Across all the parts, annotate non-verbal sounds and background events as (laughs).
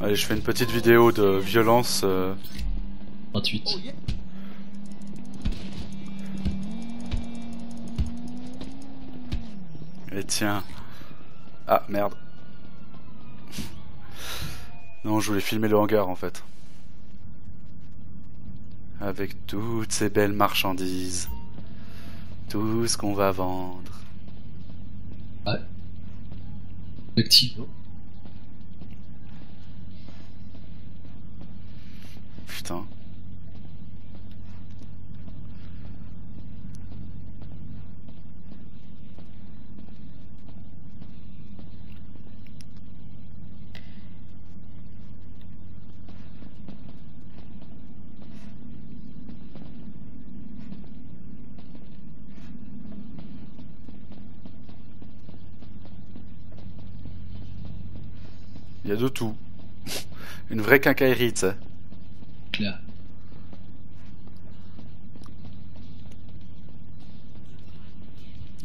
Allez, je fais une petite vidéo de violence. euh, 28. Et tiens. Ah, merde. Non, je voulais filmer le hangar en fait. Avec toutes ces belles marchandises. Tout ce qu'on va vendre. Effectivement. Il y a de tout. (laughs) Une vraie quincaillerie, tu.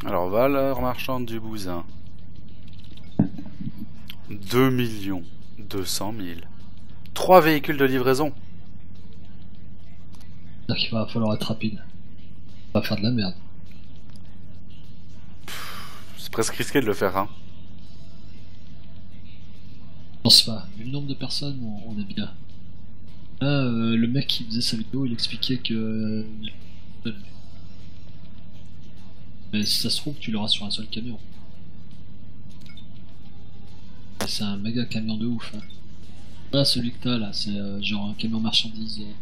Alors, valeur marchande du bousin. 2 millions 200 000. 3 véhicules de livraison. C'est-à-dire qu'il va falloir être rapide. Pas faire de la merde. C'est presque risqué de le faire, hein. Je pense pas. Vu le nombre de personnes, on, on est bien. Là, euh, le mec qui faisait sa vidéo, il expliquait que. Mais si ça se trouve, tu l'auras sur un seul camion. C'est un méga camion de ouf. Hein. Là, celui que t'as là, c'est euh, genre un camion marchandise. euh,